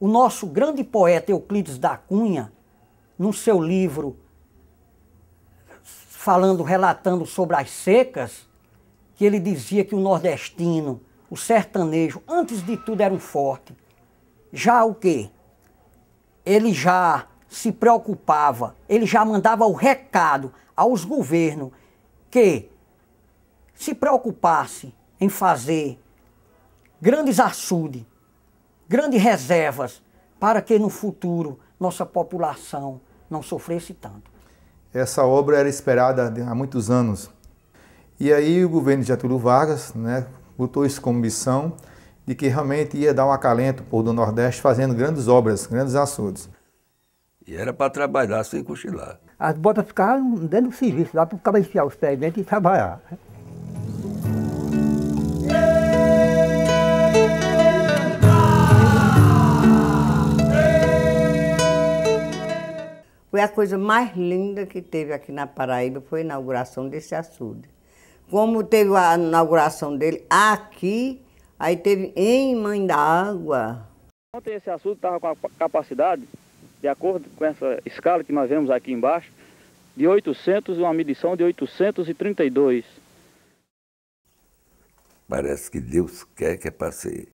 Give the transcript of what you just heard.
o nosso grande poeta Euclides da Cunha, no seu livro falando, relatando sobre as secas, que ele dizia que o nordestino, o sertanejo, antes de tudo era um forte. Já o quê? Ele já se preocupava, ele já mandava o recado aos governos que se preocupasse em fazer grandes açudes, grandes reservas, para que no futuro nossa população não sofresse tanto. Essa obra era esperada há muitos anos. E aí o governo de Getúlio Vargas né, botou isso como missão de que realmente ia dar um acalento por do Nordeste fazendo grandes obras, grandes açudes. E era para trabalhar sem cochilar. As botas ficavam dentro do serviço, lá para o cara enfiar os pés dentro e trabalhar. Foi a coisa mais linda que teve aqui na Paraíba, foi a inauguração desse açude. Como teve a inauguração dele aqui, aí teve em Mãe da Água. Ontem esse açude estava com a capacidade, de acordo com essa escala que nós vemos aqui embaixo, de 800 e uma medição de 832. Parece que Deus quer que é para ser